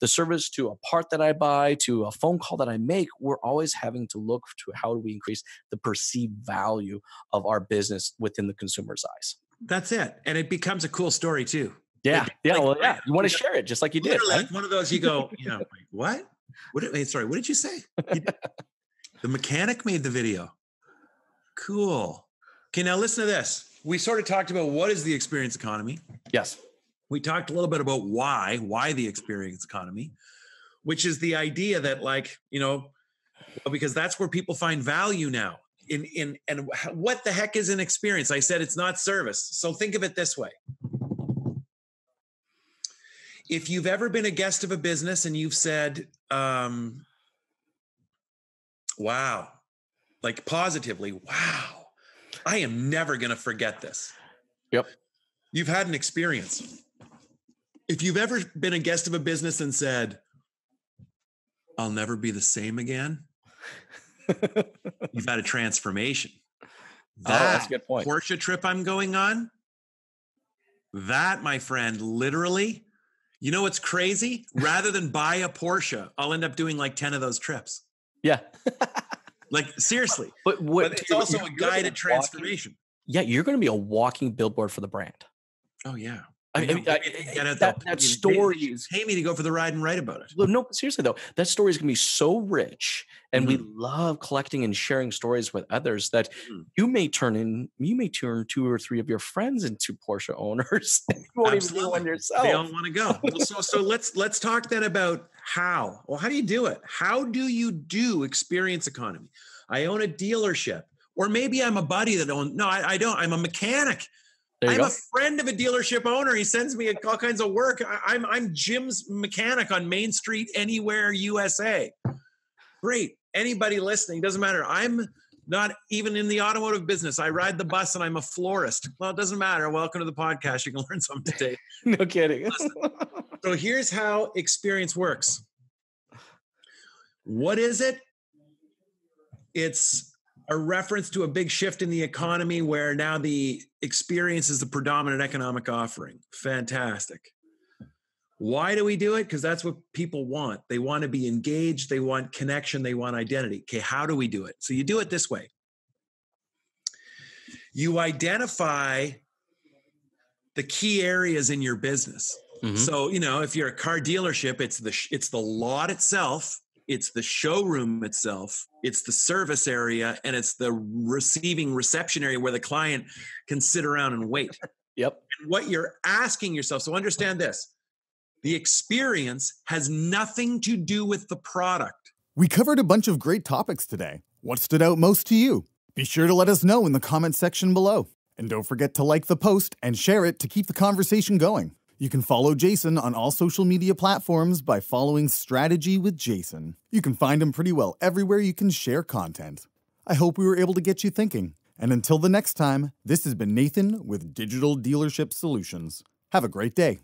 the service to a part that I buy to a phone call that I make, we're always having to look to how do we increase the perceived value of our business within the consumer's eyes. That's it. And it becomes a cool story too. Yeah. Yeah. like, Well, yeah. You want to share it just like you did. Right? one of those you go, you know, like, what? What did, wait, sorry, what did you say? You did- the mechanic made the video. Cool. Okay, now listen to this. We sort of talked about what is the experience economy. Yes. We talked a little bit about why, why the experience economy, which is the idea that, like, you know, because that's where people find value now. In in and what the heck is an experience? I said it's not service. So think of it this way. If you've ever been a guest of a business and you've said, um, wow, like positively, wow, I am never going to forget this. Yep. You've had an experience. If you've ever been a guest of a business and said, I'll never be the same again, you've had a transformation. Oh, that's a good point. Porsche trip I'm going on, that, my friend, literally, you know what's crazy? Rather than buy a Porsche, I'll end up doing like 10 of those trips. Yeah. Like, seriously. But what? But it's also a guided transformation. Walking, yeah, you're going to be a walking billboard for the brand. Oh, yeah. I I mean, know. I- Get that, that story is Pay me to go for the ride and write about it. Well, no, seriously though, that story is going to be so rich, and we Mhm. love collecting and sharing stories with others that Mhm. you may turn in, you may turn two or three of your friends into Porsche owners. you won't even be Absolutely. one They yourself. don't want to go. Well, so so let's let's talk then about how. Well, how do you do it? How do you do experience economy? I own a dealership, or maybe I'm a buddy that owns. No, I, I don't. I'm a mechanic. I'm go. a friend of a dealership owner. He sends me all kinds of work. I, I'm I'm Jim's mechanic on Main Street, anywhere USA. Great. Anybody listening doesn't matter. I'm not even in the automotive business. I ride the bus and I'm a florist. Well, it doesn't matter. Welcome to the podcast. You can learn something today. no kidding. So here's how experience works. What is it? It's a reference to a big shift in the economy where now the experience is the predominant economic offering. Fantastic. Why do we do it? Because that's what people want. They want to be engaged, they want connection, they want identity. Okay, how do we do it? So you do it this way you identify the key areas in your business. Mhm. So, you know, if you're a car dealership, it's the it's the lot itself, it's the showroom itself, it's the service area, and it's the receiving reception area where the client can sit around and wait. Yep. And what you're asking yourself, so understand this. The experience has nothing to do with the product. We covered a bunch of great topics today. What stood out most to you? Be sure to let us know in the comments section below. And don't forget to like the post and share it to keep the conversation going. You can follow Jason on all social media platforms by following Strategy with Jason. You can find him pretty well everywhere you can share content. I hope we were able to get you thinking. And until the next time, this has been Nathan with Digital Dealership Solutions. Have a great day.